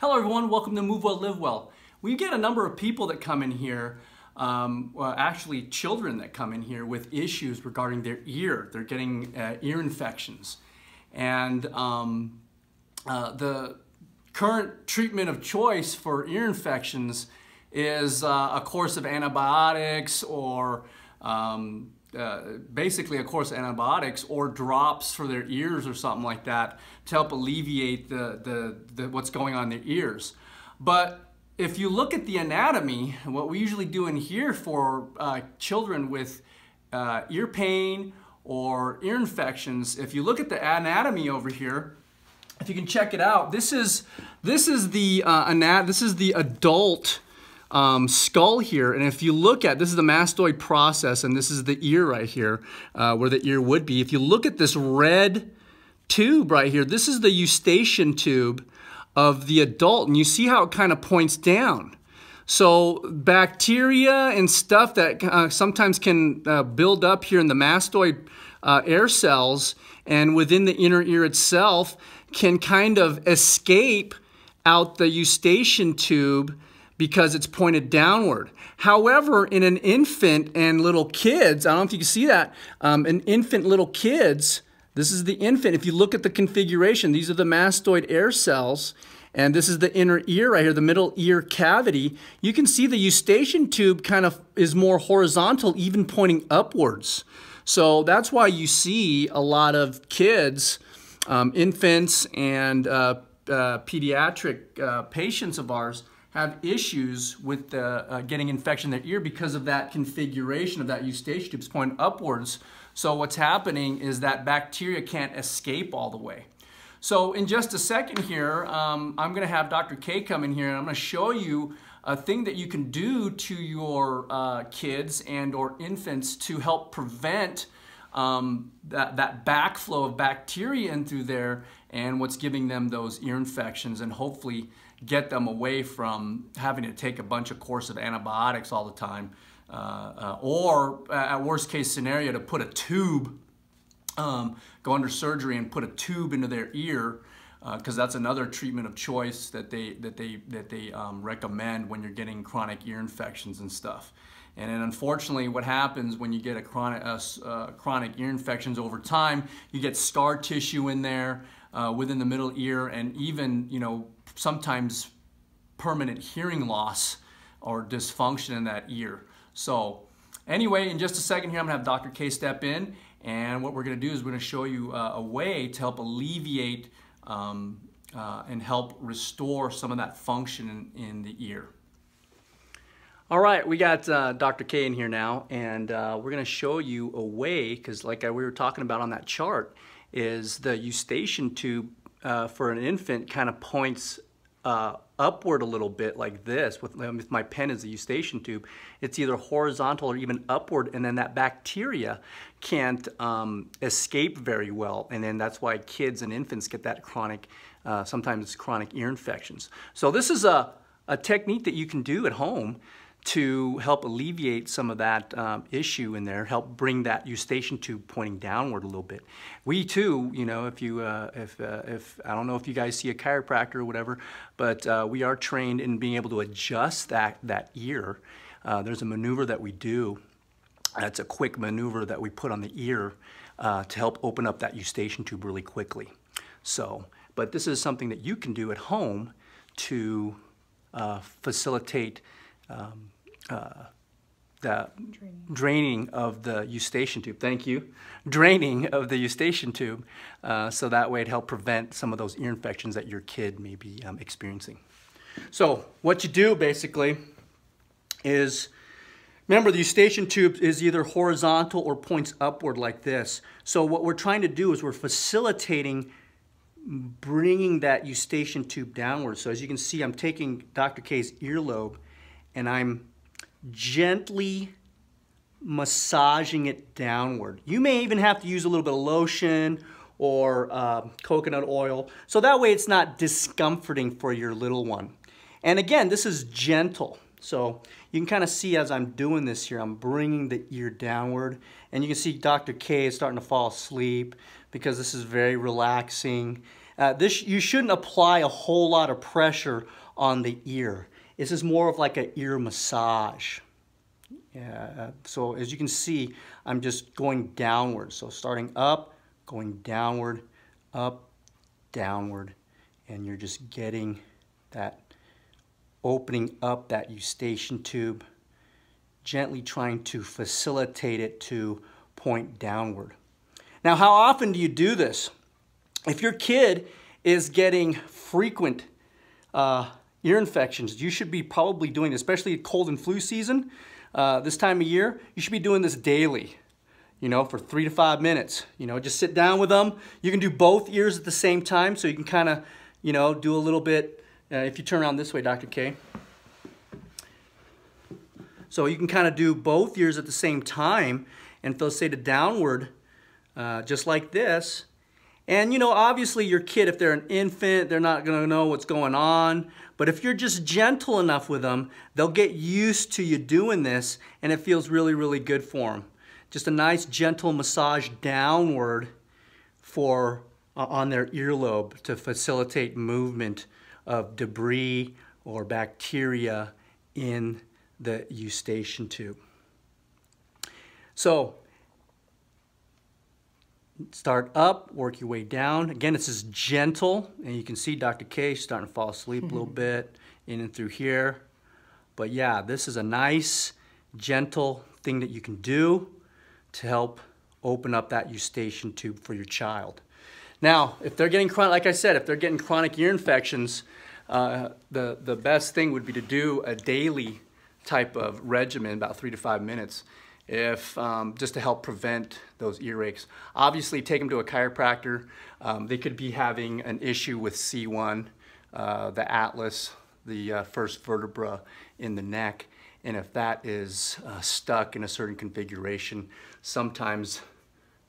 Hello everyone, welcome to Move Well, Live Well. We get a number of people that come in here, um, well, actually children that come in here with issues regarding their ear. They're getting uh, ear infections. And um, uh, the current treatment of choice for ear infections is uh, a course of antibiotics or um, uh, basically of course antibiotics or drops for their ears or something like that to help alleviate the, the, the, what's going on in their ears. But if you look at the anatomy, what we usually do in here for uh, children with uh, ear pain or ear infections, if you look at the anatomy over here, if you can check it out, this is this is the uh, this is the adult um, skull here. And if you look at, this is the mastoid process, and this is the ear right here, uh, where the ear would be. If you look at this red tube right here, this is the eustachian tube of the adult, and you see how it kind of points down. So bacteria and stuff that uh, sometimes can uh, build up here in the mastoid uh, air cells and within the inner ear itself can kind of escape out the eustachian tube because it's pointed downward. However, in an infant and little kids, I don't know if you can see that, um, an infant little kids, this is the infant. If you look at the configuration, these are the mastoid air cells, and this is the inner ear right here, the middle ear cavity. You can see the eustachian tube kind of is more horizontal, even pointing upwards. So that's why you see a lot of kids, um, infants, and uh, uh, pediatric uh, patients of ours have issues with uh, getting infection in their ear because of that configuration of that eustachian tubes pointing upwards. So what's happening is that bacteria can't escape all the way. So in just a second here, um, I'm going to have Dr. K come in here and I'm going to show you a thing that you can do to your uh, kids and or infants to help prevent um, that, that backflow of bacteria in through there and what's giving them those ear infections and hopefully get them away from having to take a bunch of course of antibiotics all the time. Uh, uh, or uh, at worst case scenario to put a tube, um, go under surgery and put a tube into their ear because uh, that's another treatment of choice that they that they that they um, recommend when you're getting chronic ear infections and stuff. And then unfortunately, what happens when you get a chronic, uh, chronic ear infections over time, you get scar tissue in there uh, within the middle ear and even, you know, sometimes permanent hearing loss or dysfunction in that ear. So anyway, in just a second here, I'm gonna have Dr. K step in and what we're gonna do is we're gonna show you uh, a way to help alleviate um, uh, and help restore some of that function in, in the ear. All right, we got uh, Dr. K in here now, and uh, we're going to show you a way, because like we were talking about on that chart, is the eustachian tube uh, for an infant kind of points uh, upward a little bit like this. With, with my pen is the eustachian tube. It's either horizontal or even upward, and then that bacteria can't um, escape very well, and then that's why kids and infants get that chronic, uh, sometimes chronic ear infections. So this is a, a technique that you can do at home to help alleviate some of that um, issue in there, help bring that eustachian tube pointing downward a little bit. We too, you know, if you, uh, if, uh, if, I don't know if you guys see a chiropractor or whatever, but uh, we are trained in being able to adjust that, that ear. Uh, there's a maneuver that we do. That's a quick maneuver that we put on the ear uh, to help open up that eustachian tube really quickly. So, but this is something that you can do at home to facilitate um, uh, the draining. draining. of the eustachian tube. Thank you. Draining of the eustachian tube, uh, so that way it help prevent some of those ear infections that your kid may be um, experiencing. So what you do basically is, remember the eustachian tube is either horizontal or points upward like this. So what we're trying to do is we're facilitating bringing that eustachian tube downward. So as you can see, I'm taking Dr. K's earlobe and I'm gently massaging it downward. You may even have to use a little bit of lotion or uh, coconut oil. So that way it's not discomforting for your little one. And again, this is gentle. So you can kind of see as I'm doing this here, I'm bringing the ear downward. And you can see Dr. K is starting to fall asleep because this is very relaxing. Uh, this You shouldn't apply a whole lot of pressure on the ear. This is more of like an ear massage. Yeah, so as you can see, I'm just going downward. So starting up, going downward, up, downward, and you're just getting that opening up that eustachian tube, gently trying to facilitate it to point downward. Now, how often do you do this? If your kid is getting frequent uh, ear infections, you should be probably doing, especially cold and flu season, uh, this time of year, you should be doing this daily, you know, for three to five minutes. You know, just sit down with them. You can do both ears at the same time, so you can kind of, you know, do a little bit. Uh, if you turn around this way, Dr. K. So you can kind of do both ears at the same time and facilitate it downward, uh, just like this. And you know, obviously your kid, if they're an infant, they're not gonna know what's going on. But if you're just gentle enough with them, they'll get used to you doing this and it feels really, really good for them. Just a nice gentle massage downward for uh, on their earlobe to facilitate movement of debris or bacteria in the eustachian tube. So start up, work your way down. Again, this is gentle, and you can see Dr. K starting to fall asleep a little bit in and through here. But yeah, this is a nice, gentle thing that you can do to help open up that eustachian tube for your child. Now, if they're getting chronic, like I said, if they're getting chronic ear infections, uh, the, the best thing would be to do a daily type of regimen, about three to five minutes, if um, just to help prevent those earaches. Obviously, take them to a chiropractor. Um, they could be having an issue with C1, uh, the atlas, the uh, first vertebra in the neck. And if that is uh, stuck in a certain configuration, sometimes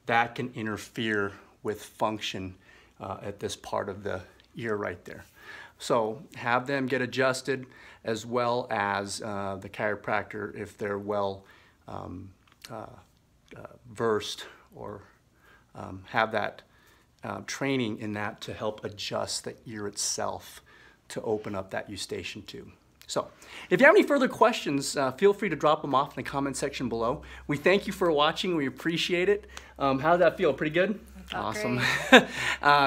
that can interfere with function uh, at this part of the ear right there. So have them get adjusted as well as uh, the chiropractor if they're well um, uh, uh, versed or um, have that uh, training in that to help adjust the ear itself to open up that eustachian tube. So, if you have any further questions, uh, feel free to drop them off in the comment section below. We thank you for watching. We appreciate it. Um, how did that feel? Pretty good? Awesome. uh,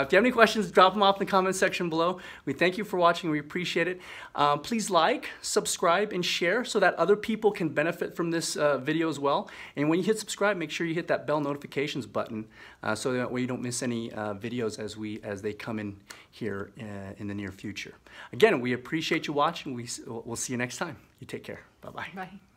if you have any questions, drop them off in the comment section below. We thank you for watching. We appreciate it. Um, please like, subscribe, and share so that other people can benefit from this uh, video as well. And when you hit subscribe, make sure you hit that bell notifications button uh, so that way you don't miss any uh, videos as we as they come in here uh, in the near future. Again, we appreciate you watching. We, we'll see you next time. You take care. Bye-bye. Bye.